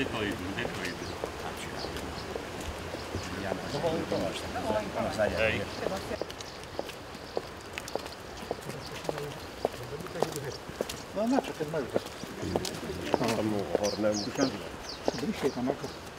Kdeto idú, kdeto idú. Hej. No na čo, keď majú to? Tomu hornému. Bližšie tam ako.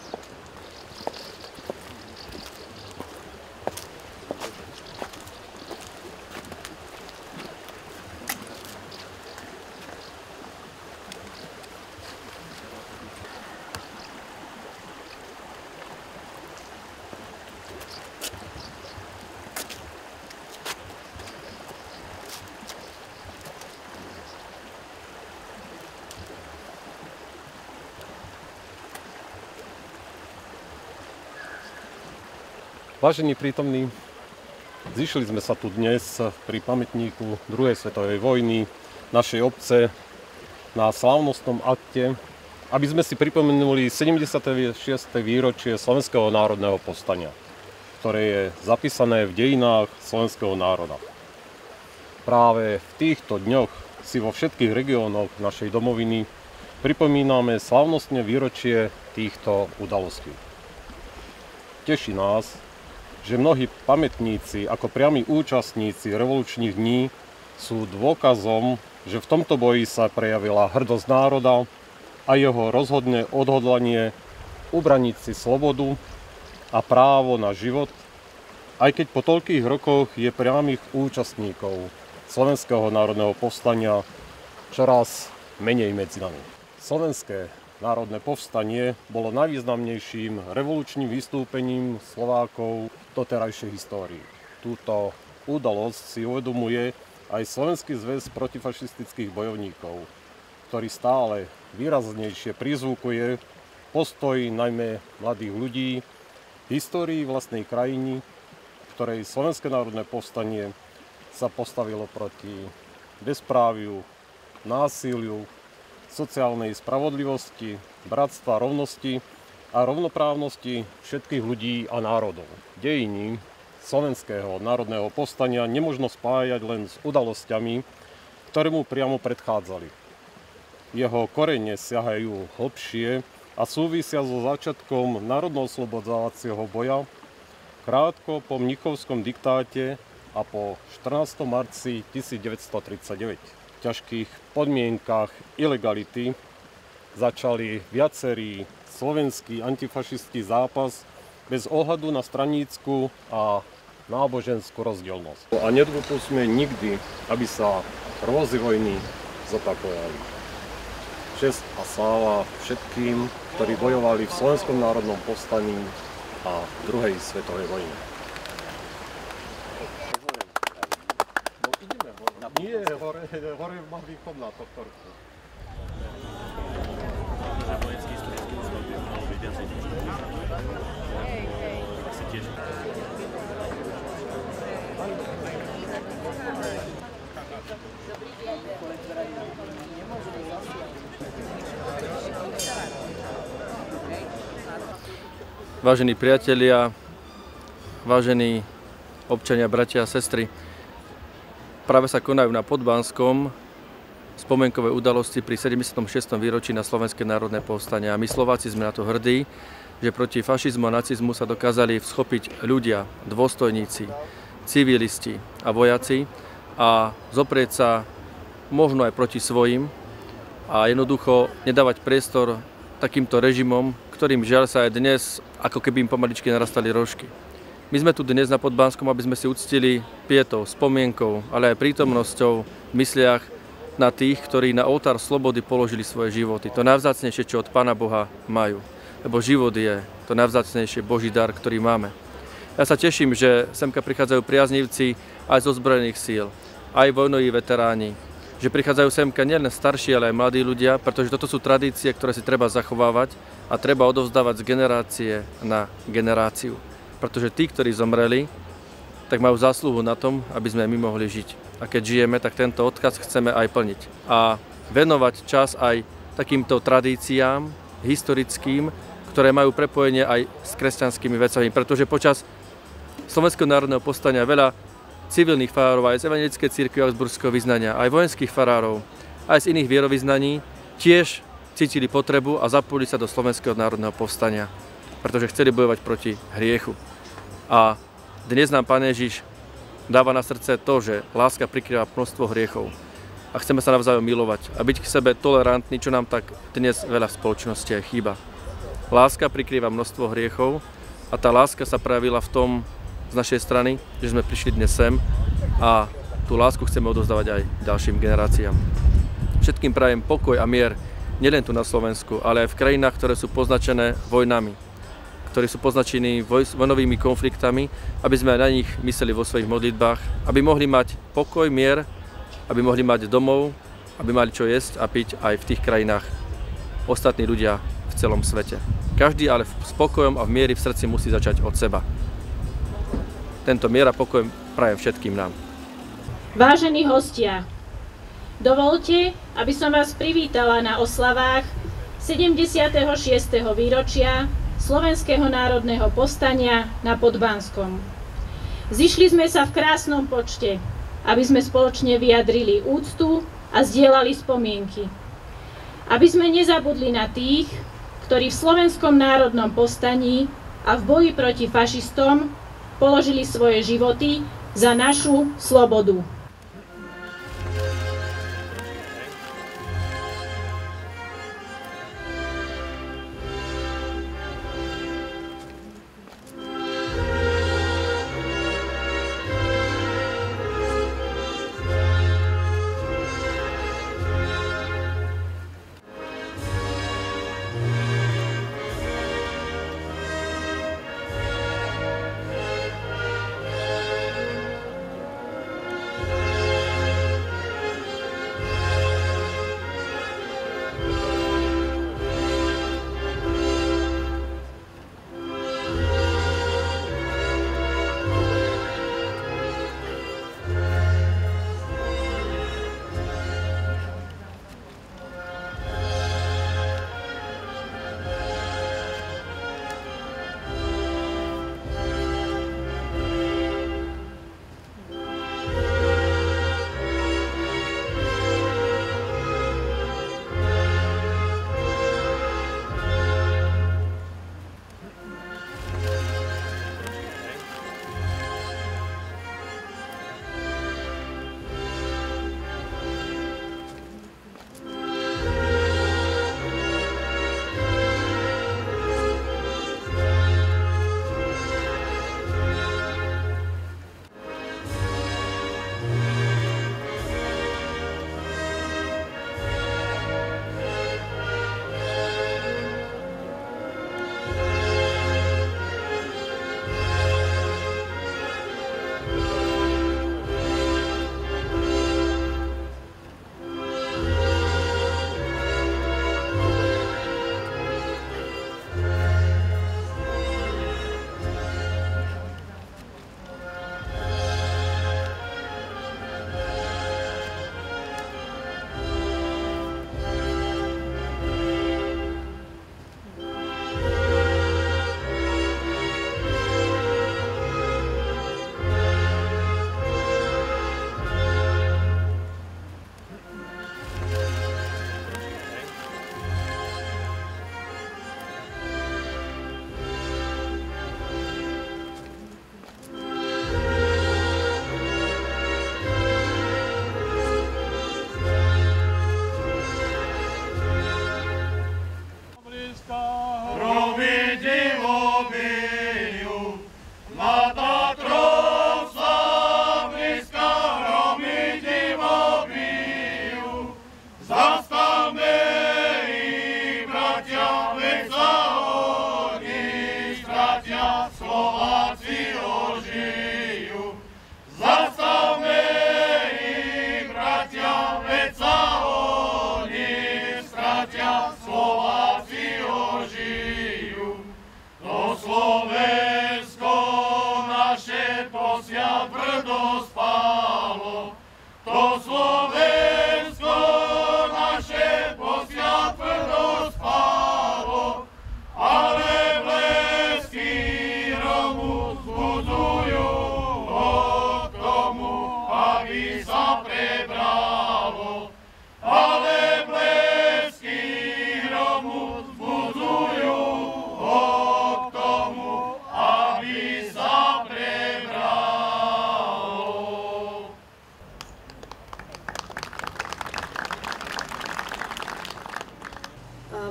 Vážení prítomní, zišli sme sa tu dnes pri pamätníku druhej svetovej vojny našej obce na slávnostnom akte, aby sme si pripomenuli 76. výročie Slovenského národného povstania, ktoré je zapísané v dejinách slovenského národa. Práve v týchto dňoch si vo všetkých regiónoch našej domoviny pripomíname slávnostne výročie týchto udalostí. Teší nás, že mnohí pamätníci ako priami účastníci revolučných dní sú dôkazom, že v tomto boji sa prejavila hrdosť národa a jeho rozhodné odhodlanie ubraniť si slobodu a právo na život, aj keď po toľkých rokoch je priamých účastníkov Slovenského národného povstania čoraz menej medzi nami. Slovenské národné povstanie bolo najvýznamnejším revolučným vystúpením Slovákov doterajšej histórii. Túto udalosť si uvedomuje aj Slovenský zväz protifašistických bojovníkov, ktorý stále výraznejšie prizvukuje postoj najmä mladých ľudí histórii vlastnej krajiny, ktorej Slovenské národné povstanie sa postavilo proti bezpráviu, násiliu, sociálnej spravodlivosti, bratstva, rovnosti a rovnoprávnosti všetkých ľudí a národov. Dejiny slovenského národného povstania nemožno spájať len s udalosťami, ktoré mu priamo predchádzali. Jeho korene siahajú hlbšie a súvisia so začiatkom národno-oslobodzovacieho boja krátko po Mnichovskom diktáte a po 14. marci 1939. Ťažkých podmienkach ilegality začali viacerí slovenský antifašistický zápas bez ohľadu na stranícku a náboženskú rozdielnosť. A nedopustíme nikdy, aby sa hrôzy vojny zopakovali. Čest a sláva všetkým, ktorí bojovali v Slovenskom národnom povstaní a druhej svetovej vojne. By mal byť viac odlišný. Asi tiež. Vážení priatelia, vážení občania, bratia a sestry, práve sa konajú na Podbanskom spomienkové udalosti pri 76. výročí na Slovenské národné povstanie. A my Slováci sme na to hrdí, že proti fašizmu a nacizmu sa dokázali vschopiť ľudia, dôstojníci, civilisti a vojaci a zoprieť sa možno aj proti svojim a jednoducho nedávať priestor takýmto režimom, ktorým žiaľ sa aj dnes ako keby im pomaličky narastali rožky. My sme tu dnes na Podbánskom, aby sme si uctili pietou, spomienkou, ale aj prítomnosťou v mysliach na tých, ktorí na oltár slobody položili svoje životy. To najvzácnejšie, čo od Pána Boha majú. Lebo život je to najvzácnejšie Boží dar, ktorý máme. Ja sa teším, že semka prichádzajú priaznivci aj zo zbrojených síl, aj vojnoví veteráni, že prichádzajú semka nielen starší, ale aj mladí ľudia, pretože toto sú tradície, ktoré si treba zachovávať a treba odovzdávať z generácie na generáciu. Pretože tí, ktorí zomreli, tak majú zásluhu na tom, aby sme my mohli žiť. A keď žijeme, tak tento odkaz chceme aj plniť. A venovať čas aj takýmto tradíciám historickým, ktoré majú prepojenie aj s kresťanskými vecami, pretože počas Slovenského národného povstania veľa civilných farárov aj z evangelickej církvy Augsburského vyznania, aj vojenských farárov, aj z iných vierovýznaní tiež cítili potrebu a zapojili sa do Slovenského národného povstania, pretože chceli bojovať proti hriechu. A dnes nám Pán Ježiš dáva na srdce to, že láska prikrýva množstvo hriechov a chceme sa navzájom milovať a byť k sebe tolerantní, čo nám tak dnes veľa v spoločnosti aj chýba. Láska prikrýva množstvo hriechov a tá láska sa prejavila v tom z našej strany, že sme prišli dnes sem a tú lásku chceme odozdávať aj ďalším generáciám. Všetkým prajem pokoj a mier, nielen tu na Slovensku, ale aj v krajinách, ktoré sú poznačené vojnami, ktorí sú poznačení vojnovými konfliktami, aby sme na nich mysleli vo svojich modlitbách, aby mohli mať pokoj, mier, aby mohli mať domov, aby mali čo jesť a piť aj v tých krajinách ostatní ľudia v celom svete. Každý ale v spokojom a v miery v srdci musí začať od seba. Tento mier a pokoj prajem všetkým nám. Vážení hostia, dovolte, aby som vás privítala na oslavách 76. výročia Slovenského národného postania na Podbanskom. Zišli sme sa v krásnom počte, aby sme spoločne vyjadrili úctu a zdieľali spomienky. Aby sme nezabudli na tých, ktorí v Slovenskom národnom postaní a v boji proti fašistom položili svoje životy za našu slobodu.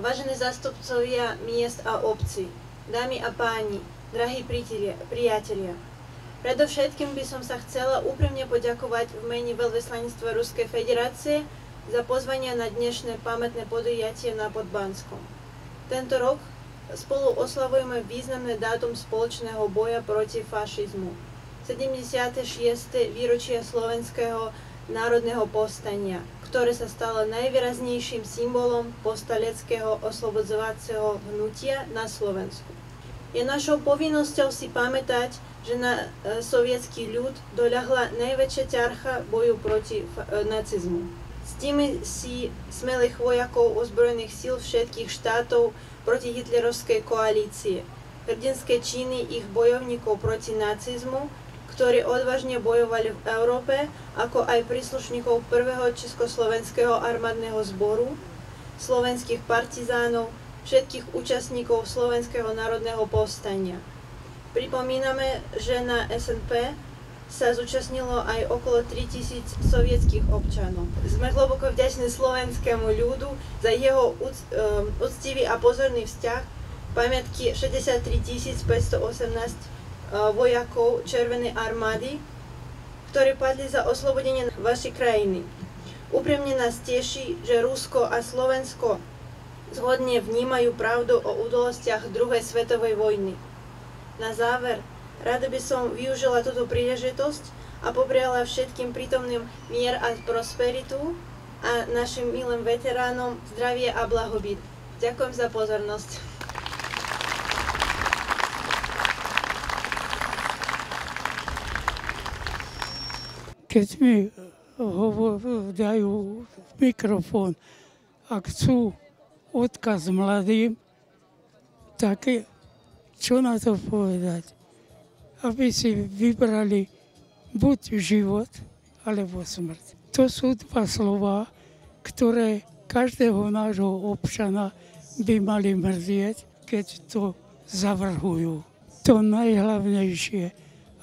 Vážení zastupcovia miest a obcí, dámy a páni, drahí priatelia. Predovšetkým by som sa chcela úprimne poďakovať v mene veľvyslanectva Ruskej federácie za pozvanie na dnešné pamätné podujatie na Podbanskom. Tento rok spolu oslavujeme významné dátum spoločného boja proti fašizmu. 76. výročie slovenského národného povstania, ktoré sa stalo najvýraznejším symbolom postaleckého oslobodzovacieho hnutia na Slovensku. Je našou povinnosťou si pamätať, že na e, sovietský ľud doľahla najväčšia ťarcha boju proti e, nacizmu. Tými si smelých vojakov ozbrojených síl všetkých štátov proti hitlerovskej koalície, hrdinské činy ich bojovníkov proti nacizmu ktorí odvážne bojovali v Európe, ako aj príslušníkov prvého Československého armádneho zboru, slovenských partizánov, všetkých účastníkov Slovenského národného povstania. Pripomíname, že na SNP sa zúčastnilo aj okolo 3000 sovietských občanov. Sme hlboko vďační slovenskému ľudu za jeho úctivý a pozorný vzťah pamiatky 63 518 vojakov Červenej armády, ktorí padli za oslobodenie vašej krajiny. Úprimne nás teší, že Rusko a Slovensko zhodne vnímajú pravdu o udalostiach druhej svetovej vojny. Na záver, rada by som využila túto príležitosť a popriala všetkým prítomným mier a prosperitu a našim milým veteránom zdravie a blahobyt. Ďakujem za pozornosť. Keď mi hovor, dajú mikrofón a chcú odkaz mladým, tak čo na to povedať? Aby si vybrali buď život, alebo smrť. To sú dva slova, ktoré každého nášho občana by mali mrzieť, keď to zavrhujú. To najhlavnejšie,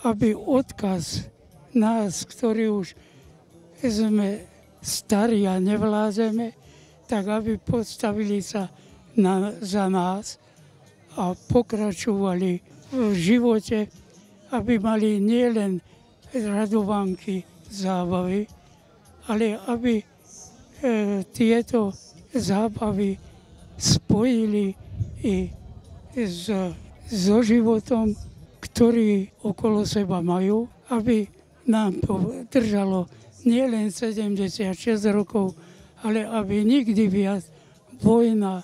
aby odkaz nás, ktorí už sme starí a nevlázeme, tak aby postavili sa na, za nás a pokračovali v živote, aby mali nielen radovanky, zábavy, ale aby e, tieto zábavy spojili i s, so životom, ktorý okolo seba majú, aby nám to držalo nielen 76 rokov, ale aby nikdy viac vojna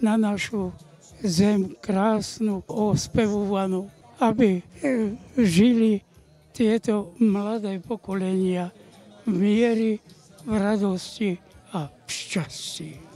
na našu zem krásnu, ospevovanú, aby e, žili tieto mladé pokolenia v miery, v radosti a v šťastí.